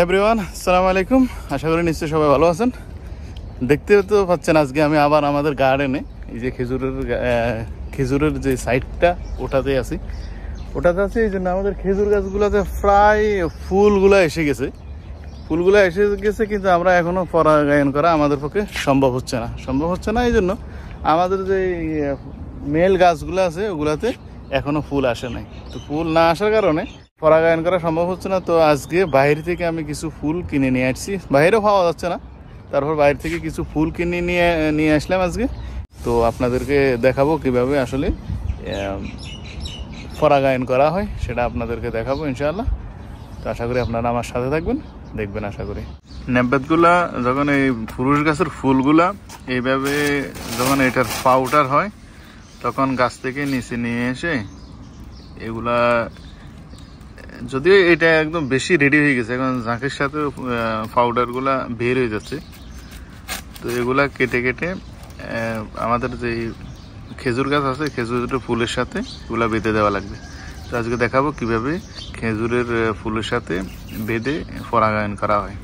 Everyone, আসসালামু আলাইকুম। আশা করি নিশ্চয়ই সবাই ভালো আছেন। দেখতে তো পাচ্ছেন আজকে আমি আবার আমাদের গার্ডেনে এই যে খেজুরের খেজুরের যে সাইডটা ওটাতে আছি। ওটাতে আছে এই জন্য আমাদের খেজুর গাছগুলোতে প্রায় ফুলগুলো এসে গেছে। ফুলগুলো এসে গেছে কিন্তু আমরা এখনও পরাগায়ন করা আমাদের পক্ষে সম্ভব হচ্ছে না। সম্ভব হচ্ছে না এই জন্য আমাদের যে মেল গাছগুলো আছে, ওগুলাতে এখনও ফুল আসে নাই। তো ফুল না আসার কারণে পরাগায়ন করা সম্ভব হচ্ছে না, তো আজকে বাইরে থেকে আমি কিছু ফুল কিনে নিয়ে আসছি। বাইরেও পাওয়া যাচ্ছে না, তারপর বাইরে থেকে কিছু ফুল কিনে নিয়ে নিয়ে আসলাম আজকে। তো আপনাদেরকে দেখাবো কীভাবে আসলে পরাগায়ন করা হয়, সেটা আপনাদেরকে দেখাবো ইনশাআল্লাহ। তো আশা করি আপনারা আমার সাথে থাকবেন, দেখবেন আশা করি। নেবেদগুলা যখন এই পুরুষ গাছের ফুলগুলা এইভাবে যখন এটার পাউডার হয়, তখন গাছ থেকে নিচে নিয়ে এসে এগুলা যদিও এটা একদম বেশি রেডি হয়ে গেছে এখন ঝাঁকের সাথে পাউডারগুলা বের হয়ে যাচ্ছে। তো এগুলা কেটে কেটে আমাদের যে খেজুর গাছ আছে, খেজুরের ফুলের সাথে এগুলা বেঁধে দেওয়া লাগবে। তো আজকে দেখাবো কীভাবে খেজুরের ফুলের সাথে বেঁধে পরাগায়ন করা হয়।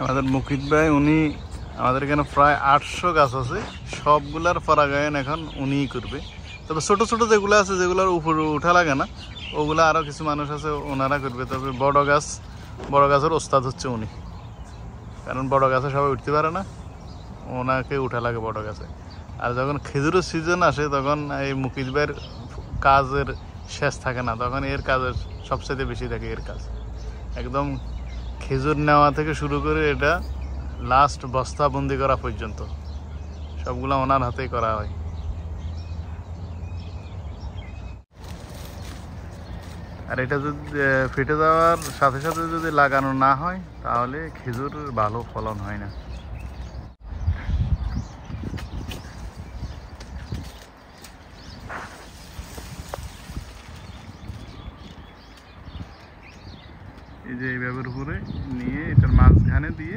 আমাদের মুকিত ভাই, উনি আমাদের এখানে প্রায় আটশো গাছ আছে। সবগুলার পরাগায়ন এখন উনিই করবে। তবে ছোট ছোট যেগুলো আছে, যেগুলোর উপরে উঠা লাগে না, ওগুলো আরও কিছু মানুষ আছে, ওনারা করবে। তবে বড় গাছ, বড় গাছের ওস্তাদ হচ্ছে উনি। কারণ বড় গাছে সবাই উঠতে পারে না, ওনাকে উঠা লাগে বড় গাছে। আর যখন খেজুরের সিজন আসে, তখন এই মুকিত ভাইয়ের কাজের শেষ থাকে না, তখন এর কাজের সবচেয়ে বেশি থাকে এর কাজ। একদম খেজুর নেওয়া থেকে শুরু করে এটা লাস্ট বস্তাবন্দি করা পর্যন্ত। সবগুলো ওনার হাতেই করা হয়। আর এটা যদি ফেটে যাওয়ার সাথে সাথে যদি লাগানো না হয়, তাহলে খেজুর ভালো ফলন হয় না। এই যে এইভাবে উপরে নিয়ে এটার মাঝখানে দিয়ে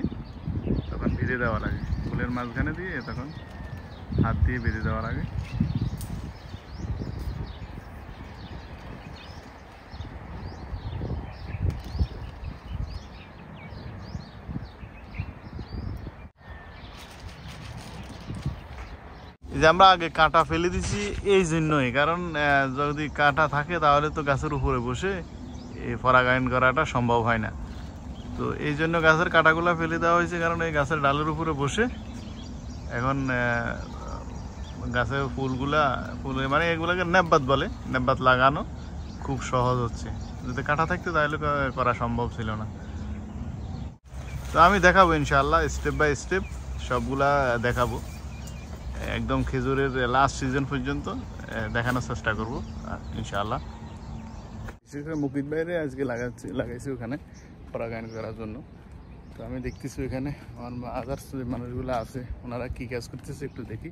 তখন বেঁধে দেওয়া লাগে ফুলের মাঝখানে দিয়ে তখন হাত দিয়ে বেঁধে দেওয়ার আগে। যে আমরা আগে কাঁটা ফেলে দিছি, এই জন্যই। কারণ যদি কাঁটা থাকে তাহলে তো গাছের উপরে বসে পরাগায়ন করাটা সম্ভব হয় না। তো এই জন্য গাছের কাঁটাগুলো ফেলে দেওয়া হয়েছে, কারণ এই গাছের ডালের উপরে বসে এখন গাছের ফুলগুলা, ফুল মানে এগুলোকে নেব্বাত বলে, নেব্বাত লাগানো খুব সহজ হচ্ছে। যদি কাঁটা থাকতো তাহলে করা সম্ভব ছিল না। তো আমি দেখাবো ইনশাআল্লাহ স্টেপ বাই স্টেপ সবগুলা দেখাবো। একদম খেজুরের লাস্ট সিজন পর্যন্ত দেখানোর চেষ্টা করব ইনশাআল্লাহ বিশেষ মুকিত বাইরে আজকে লাগাচ্ছি, লাগাইছি ওখানে পরাগায়ন করার জন্য। তো আমি দেখতেছি ওখানে আমার আদার্স যে মানুষগুলো আছে, ওনারা কি কাজ করতেছে একটু দেখি।